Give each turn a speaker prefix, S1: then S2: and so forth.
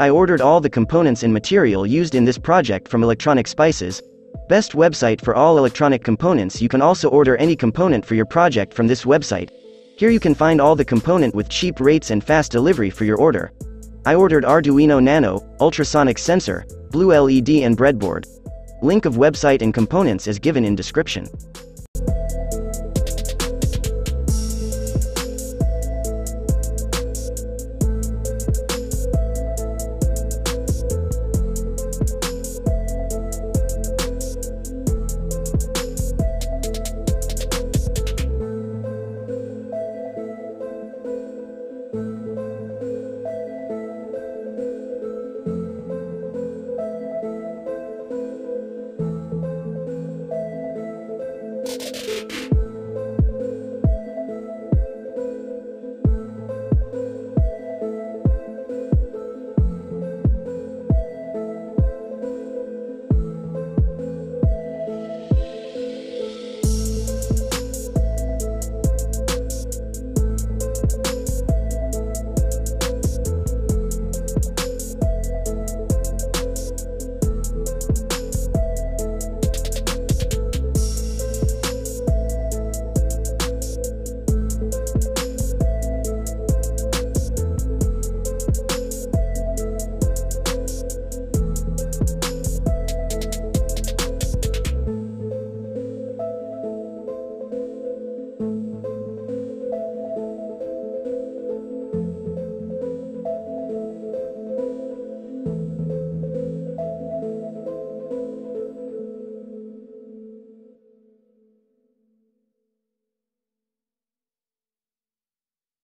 S1: I ordered all the components and material used in this project from Electronic Spices, best website for all electronic components you can also order any component for your project from this website. Here you can find all the component with cheap rates and fast delivery for your order. I ordered Arduino Nano, ultrasonic sensor, blue LED and breadboard. Link of website and components is given in description.